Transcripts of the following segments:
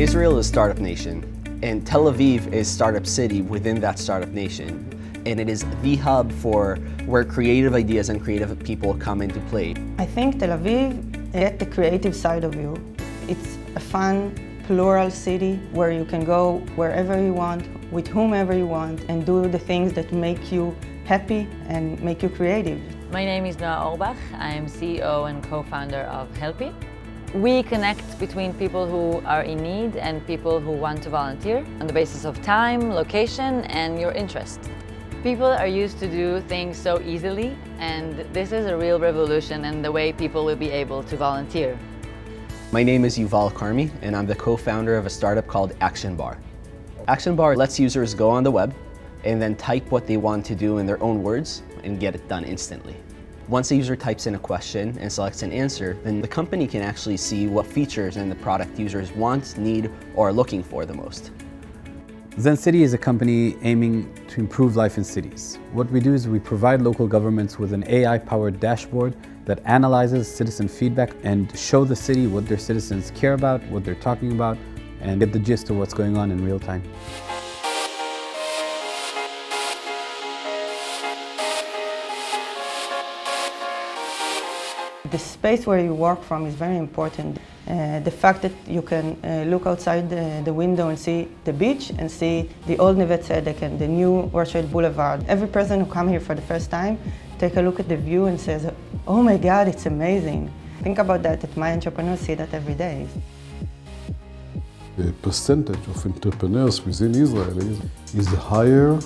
Israel is a Startup Nation, and Tel Aviv is Startup City within that Startup Nation. And it is the hub for where creative ideas and creative people come into play. I think Tel Aviv at the creative side of you. It's a fun, plural city where you can go wherever you want, with whomever you want, and do the things that make you happy and make you creative. My name is Noah Orbach. I am CEO and co-founder of Helpy. We connect between people who are in need and people who want to volunteer on the basis of time, location and your interest. People are used to do things so easily and this is a real revolution in the way people will be able to volunteer. My name is Yuval Karmi and I'm the co-founder of a startup called Action Bar. Action Bar lets users go on the web and then type what they want to do in their own words and get it done instantly. Once a user types in a question and selects an answer, then the company can actually see what features in the product users want, need, or are looking for the most. Zen City is a company aiming to improve life in cities. What we do is we provide local governments with an AI-powered dashboard that analyzes citizen feedback and show the city what their citizens care about, what they're talking about, and get the gist of what's going on in real time. The space where you work from is very important. Uh, the fact that you can uh, look outside the, the, window and see the beach and see the old Neve Tzedek and the new Rothschild Boulevard. Every person who comes here for the first time take a look at the view and says, oh my God, it's amazing. Think about that, that my entrepreneurs see that every day. The percentage of entrepreneurs within Israel is, is higher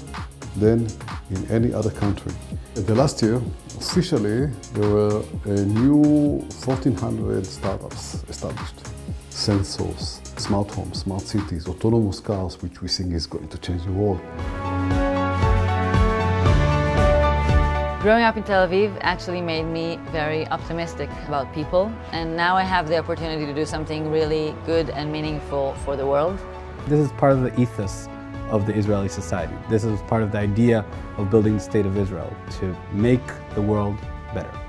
than in any other country. The last year, officially, there were a new 1,400 startups established. Sensors, smart homes, smart cities, autonomous cars, which we think is going to change the world. Growing up in Tel Aviv actually made me very optimistic about people and now I have the opportunity to do something really good and meaningful for the world. This is part of the ethos of the Israeli society. This is part of the idea of building the state of Israel, to make the world better.